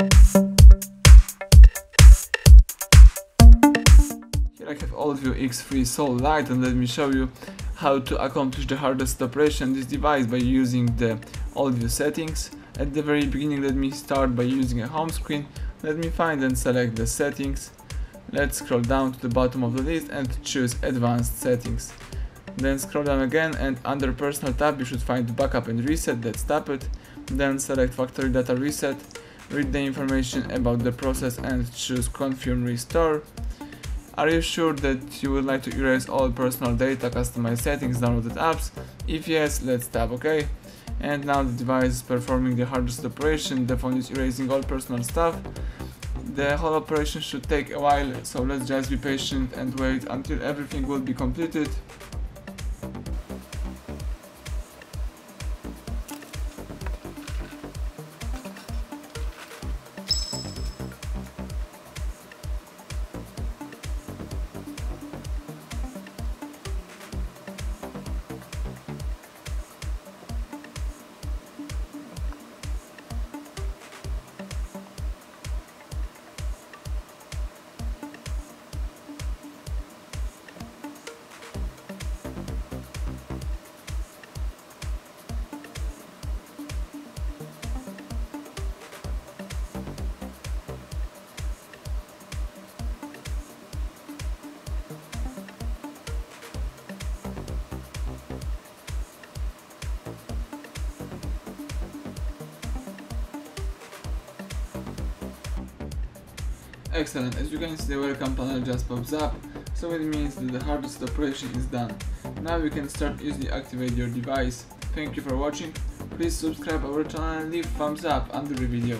Here I have AllView X3 Soul Lite and let me show you how to accomplish the hard reset operation on this device by using the AllView settings. At the very beginning let me start by using a home screen. Let me find and select the settings. Let's scroll down to the bottom of the list and choose advanced settings. Then scroll down again and under personal tab you should find backup and reset, let's tap it. Then select factory data reset, read the information about the process and choose confirm restore. Are you sure that you would like to erase all personal data, customized settings, downloaded apps? If yes, let's tap OK. And now the device is performing the hard reset operation, the phone is erasing all personal stuff. The whole operation should take a while, so let's just be patient and wait until everything will be completed. Excellent, as you can see the welcome panel just pops up, so it means that the hard reset operation is done. Now you can start easily activate your device. Thank you for watching, please subscribe our channel and leave thumbs up under the video.